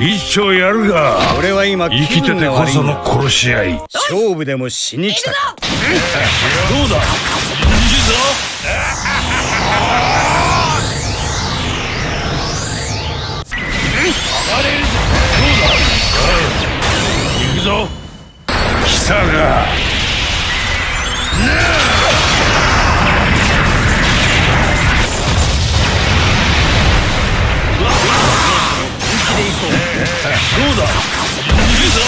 一丁やるが俺は今生きててこその殺し合い。勝負でもしに来た。かどうだ？いくぞどうだ？行くぞ。来たかどう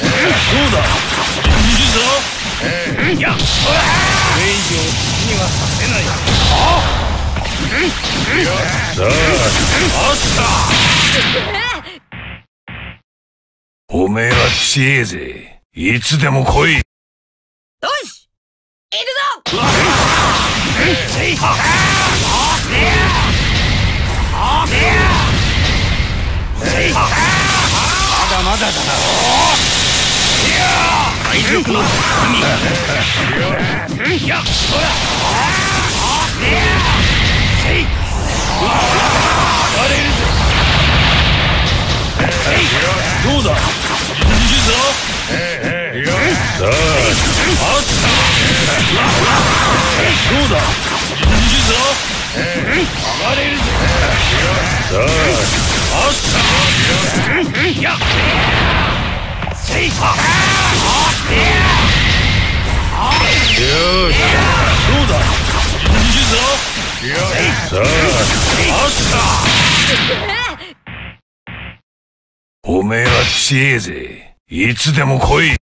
どうだいいぞ。やそらこれ以上好きにはさせないはあさああったおめえは強えぜいつでも来いよし。行くぞせい。はせいはだまだだな海賊の神いやそらせいれるぞどうだいいぞさああったどうだいいぞ暴れるぞさああったやせいはおめえは強えぜ。いつでも来い。